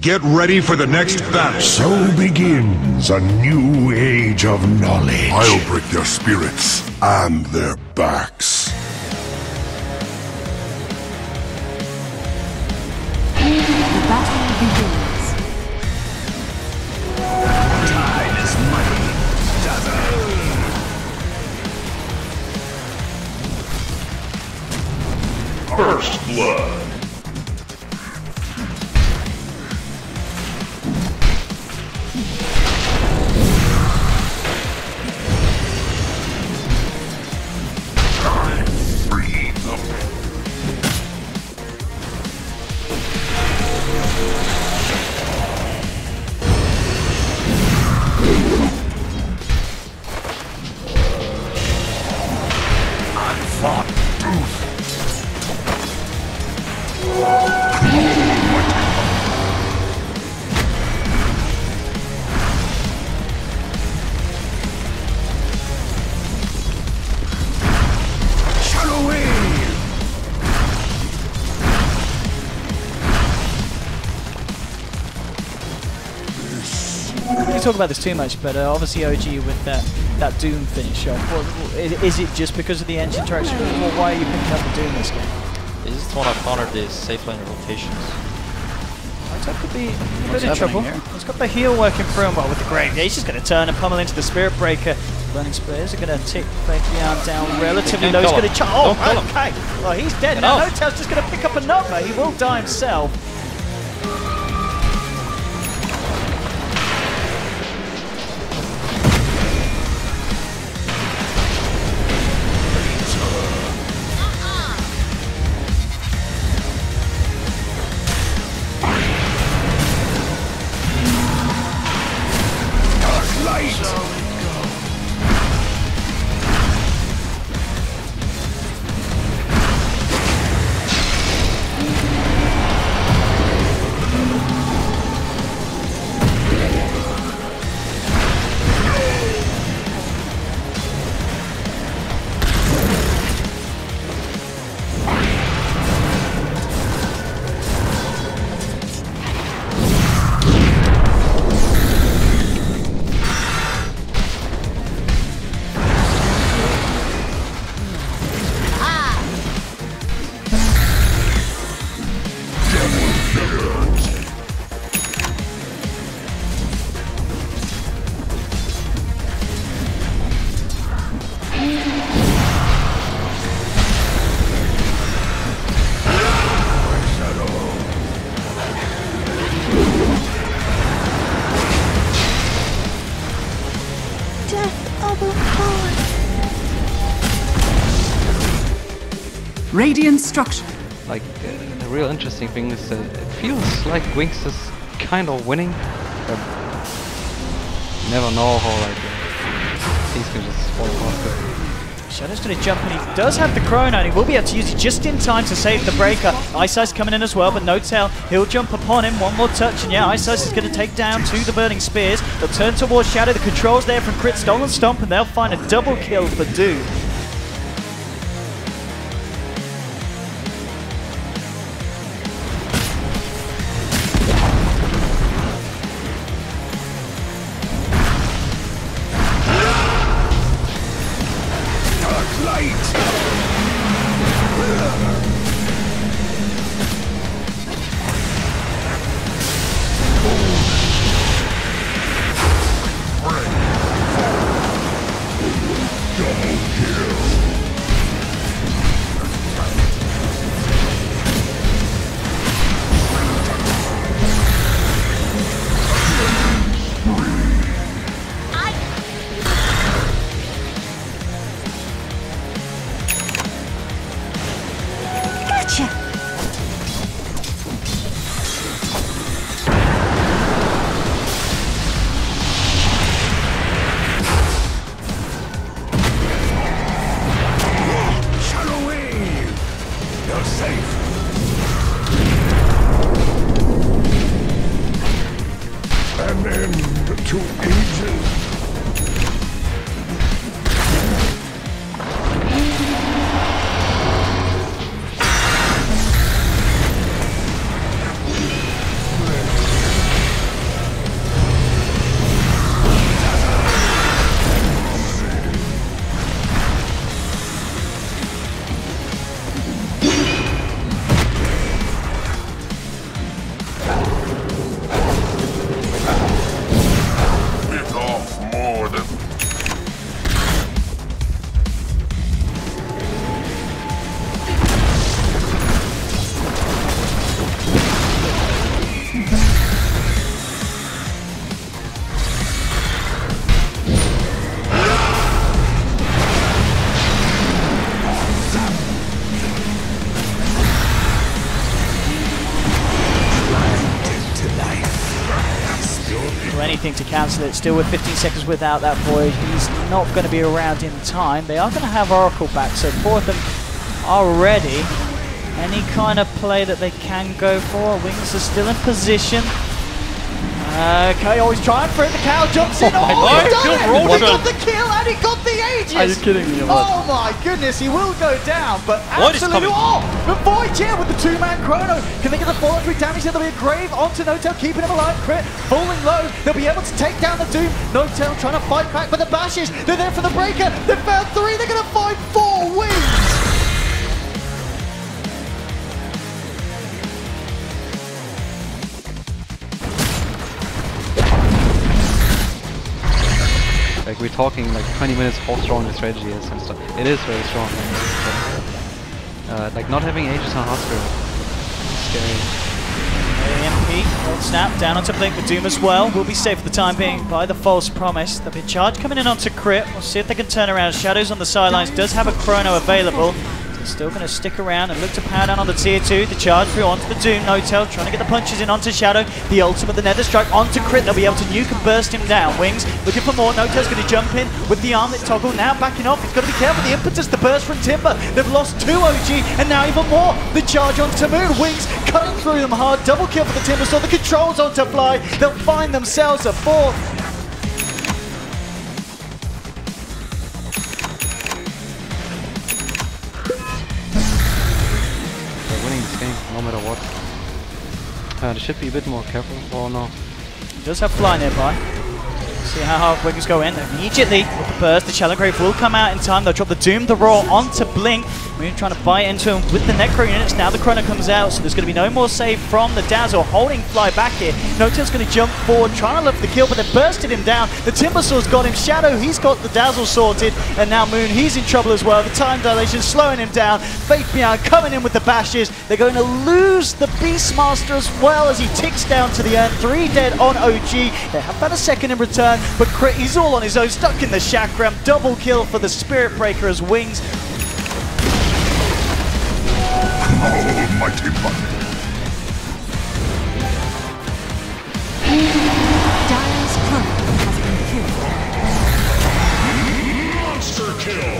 Get ready for the next battle. So begins a new age of knowledge. I'll break their spirits and their backs. The battle begins. Time is money. First blood. Talk about this too much, but uh, obviously OG with that that Doom finish off. What, is, is it just because of the engine interaction? Well, why are you picking up the Doom this game? They just want to counter the safe lane rotations. That could be a What's bit in trouble. Here? He's got the heal working for him, well, with the Grave. Yeah, he's just going to turn and pummel into the Spirit Breaker. Burning Spears are going to tick Fabian down relatively low. He's going to him. charge. Oh, Don't kill him. okay. Well, he's dead Get now. off. No Tail's just going to pick up a number. He will die himself. Radiant structure. Like, uh, the real interesting thing is that it feels like Wings is kind of winning, but never know how like uh, things can just fall apart. Shadow's going to jump and he does have the chrono and he will be able to use it just in time to save the breaker. Ice Ice coming in as well, but no tail. He'll jump upon him. One more touch and yeah, Ice Ice is going to take down to the Burning Spears. They'll turn towards Shadow. The controls there from Crit Stolen Stomp and they'll find a double kill for Doom. Anything to cancel it. Still with 15 seconds without that void. He's not going to be around in time. They are going to have Oracle back, so four of them are ready. Any kind of play that they can go for. Wings are still in position. Okay, oh, always trying for it. The cow jumps in. Oh, oh God. he's done Kill it! Roshan. He got the kill and he got the Aegis! Are you kidding me. Oh my goodness, he will go down, but Void absolutely... Oh, the Void here with the two-man chrono. Can they get the fall three damage? There'll be a grave onto N0tail, keeping him alive. Crit, falling low. They'll be able to take down the Doom. N0tail trying to fight back, but the bashes, they're there for the breaker. They found three, they're going to find four wins. We're talking like 20 minutes how strong the strategy is and stuff. It is very strong. Uh, like not having Aegis on is scary. AMP, old snap, down onto Blink with Doom as well. We'll be safe for the time being by the false promise. There'll be a charge coming in onto Crit. We'll see if they can turn around. Shadows on the sidelines does have a chrono available. So still going to stick around and look to power down on the tier 2. The charge through onto the Doom. N0tail trying to get the punches in onto Shadow. The ultimate, the Nether Strike onto Crit. They'll be able to nuke and burst him down. Wings looking for more. N0tail's going to jump in with the armlet toggle. Now backing off. He's got to be careful. The impetus, the burst from Timber. They've lost two OG and now even more. The charge onto Moon. Wings cutting through them hard. Double kill for the Timber. So the controls onto Fly. They'll find themselves a fourth. Matter what. Uh, they should be a bit more careful. Oh no. He does have Fly nearby. See how hard Wings go in. Immediately with the burst, the Shallow Grave will come out in time. They'll drop the Doom, the Roar onto Blink. Moon trying to bite into him with the Necro units. Now the Chrono comes out, so there's going to be no more save from the Dazzle. Holding Fly back here. N0tail's going to jump forward, trying to lift the kill, but they bursted him down. The Timber Sword's got him. Shadow, he's got the Dazzle sorted. And now Moon, he's in trouble as well. The time dilation slowing him down. Faith Bian coming in with the bashes. They're going to lose the Beastmaster as well as he ticks down to the end. Three dead on OG. They have had a second in return, but Crit, he's all on his own, stuck in the chakram. Double kill for the Spirit Breaker as Wings Almighty One. Dyer's current has been killed. Monster kill.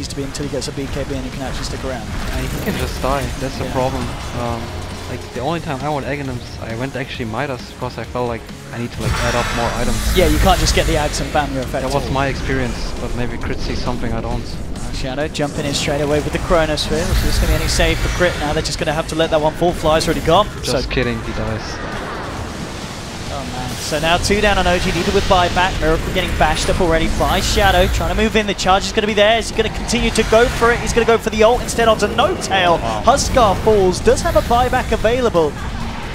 Needs to be until he gets a BKB and he can actually stick around. He can just die. That's the Yeah. problem. Um, like the only time I went Aghanims, I went actually Midas because I felt like I need to like add up more items. Yeah, you can't just get the Ags and Banner effect. That was my experience, but maybe Crit sees something I don't. Shadow jumping in straight away with the Chronosphere. So there's going to be any save for Crit now. They're just going to have to let that one fall. Fly's already gone. Just so, kidding, he dies. Oh man. So now two down on OG, neither with buyback. Miracle getting bashed up already by Shadow. Trying to move in. The charge is going to be there. Is he going to continue to go for it? He's going to go for the ult instead onto No Tail. Huskar falls. Does have a buyback available.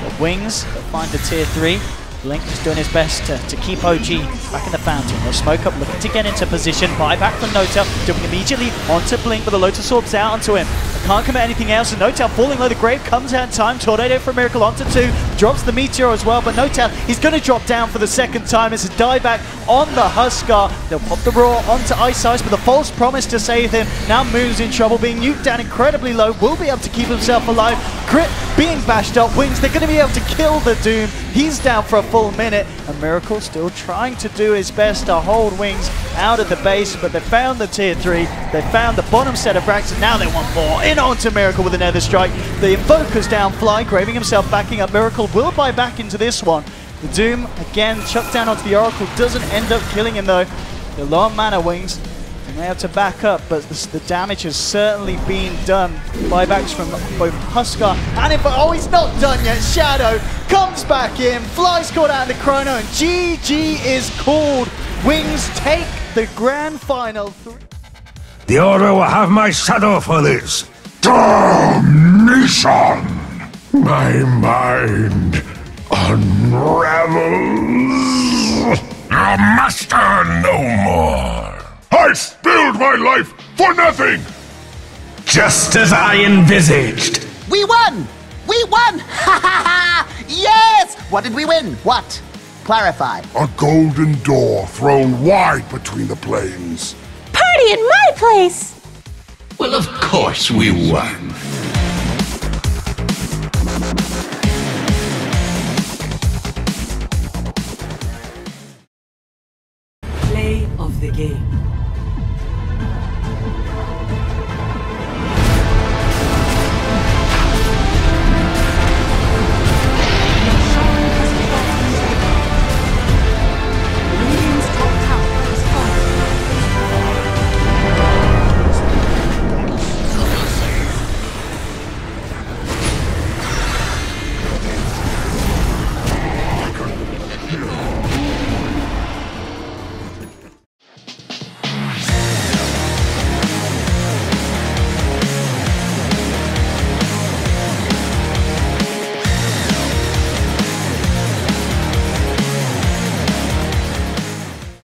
But Wings find the tier 3. Blink just doing his best to, to keep OG back in the fountain. They'll smoke up, looking to get into position. Buyback from N0tail, jumping immediately onto Blink, but the Lotus Orb's out onto him. They can't commit anything else, and N0tail falling low. The Grave comes out in time. Tornado for Miracle onto two. Drops the Meteor as well, but N0tail, he's going to drop down for the second time. It's a dieback on the Huskar. They'll pop the Roar onto Ice Ice with the false promise to save him. Now Moon's in trouble, being nuked down incredibly low. Will be able to keep himself alive. Crit being bashed up. Wings, they're going to be able to kill the Doom. He's down for a full minute. And Miracle still trying to do his best to hold Wings out of the base, but they found the tier 3. They found the bottom set of and now they want more. In onto Miracle with a Nether Strike. The Invoker's down, Fly, graving himself, backing up. Miracle will buy back into this one. The Doom, again, chucked down onto the Oracle. Doesn't end up killing him, though. The low mana Wings. They have to back up, but the, the damage has certainly been done. Buybacks from both Huskar and if oh, he's not done yet. Shadow comes back in, Fly's caught out in the chrono, and GG is called. Wings take the grand final. The Order will have my shadow for this. Damnation! My mind unravels. Your master no more. I spilled my life for nothing! Just as I envisaged. We won! We won! Ha ha ha! Yes! What did we win? What? Clarify. A golden door thrown wide between the planes. Party in my place! Well, of course we won. of the game.